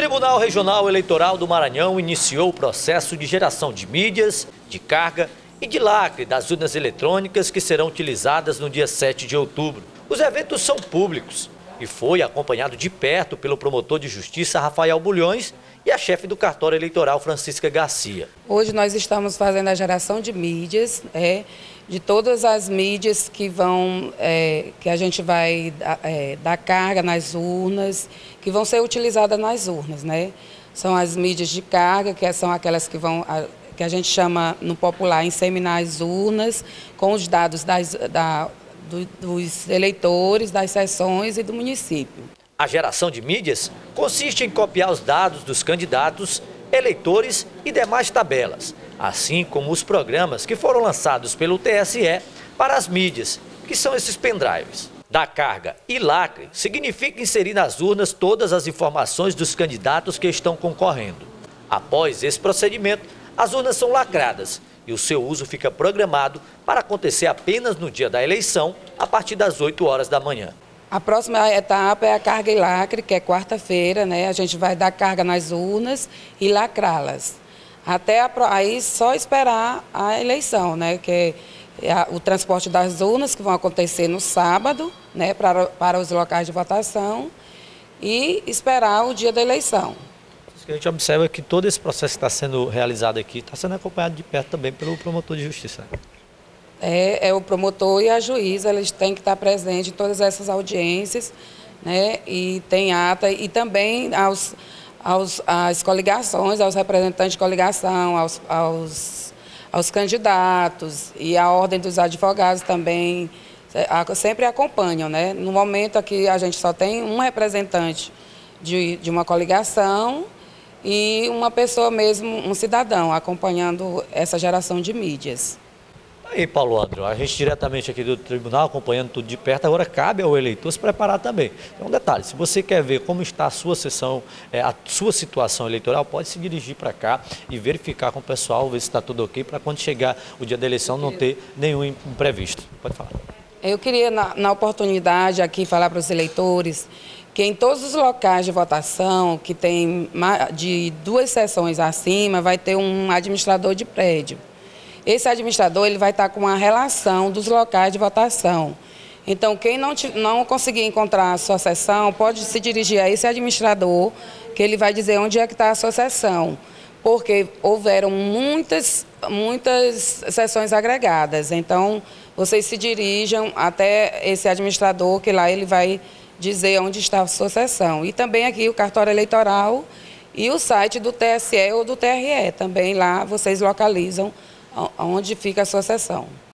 Tribunal Regional Eleitoral do Maranhão iniciou o processo de geração de mídias, de carga e de lacre das urnas eletrônicas que serão utilizadas no dia 7 de outubro. Os eventos são públicos e foi acompanhado de perto pelo promotor de justiça Rafael Bulhões e a chefe do cartório eleitoral Francisca Garcia. Hoje nós estamos fazendo a geração de mídias, é, de todas as mídias que vão, é, que a gente vai é, dar carga nas urnas, que vão ser utilizadas nas urnas, né? São as mídias de carga, que são aquelas que vão, que a gente chama no popular, inseminar as urnas, com os dados das, da, do, dos eleitores, das sessões e do município. A geração de mídias consiste em copiar os dados dos candidatos, eleitores e demais tabelas, assim como os programas que foram lançados pelo TSE para as mídias, que são esses pendrives. Da carga e lacre significa inserir nas urnas todas as informações dos candidatos que estão concorrendo. Após esse procedimento, as urnas são lacradas e o seu uso fica programado para acontecer apenas no dia da eleição, a partir das 8 horas da manhã. A próxima etapa é a carga e lacre, que é quarta-feira, né? A gente vai dar carga nas urnas e lacrá-las. Até a, aí só esperar a eleição, né? Que é a, o transporte das urnas que vão acontecer no sábado, né? Para, para os locais de votação e esperar o dia da eleição. A gente observa que todo esse processo que está sendo realizado aqui está sendo acompanhado de perto também pelo promotor de justiça. É, é o promotor e a juíza, eles têm que estar presentes em todas essas audiências, né? E tem ata e também aos aos, às coligações, aos representantes de coligação, aos, aos, aos candidatos e a ordem dos advogados também é, sempre acompanham. Né? No momento aqui a gente só tem um representante de, de uma coligação e uma pessoa mesmo, um cidadão, acompanhando essa geração de mídias. Aí, Paulo André, a gente diretamente aqui do tribunal, acompanhando tudo de perto, agora cabe ao eleitor se preparar também. Então, um detalhe, se você quer ver como está a sua sessão, é, a sua situação eleitoral, pode se dirigir para cá e verificar com o pessoal, ver se está tudo ok, para quando chegar o dia da eleição não ter nenhum imprevisto. Pode falar. Eu queria, na, na oportunidade aqui, falar para os eleitores que em todos os locais de votação, que tem de duas sessões acima, vai ter um administrador de prédio. Esse administrador ele vai estar com uma relação dos locais de votação. Então, quem não, não conseguir encontrar a sua sessão, pode se dirigir a esse administrador, que ele vai dizer onde é que está a sua sessão. Porque houveram muitas, muitas sessões agregadas. Então, vocês se dirijam até esse administrador, que lá ele vai dizer onde está a sua sessão. E também aqui o cartório eleitoral e o site do TSE ou do TRE. Também lá vocês localizam onde fica a sua sessão.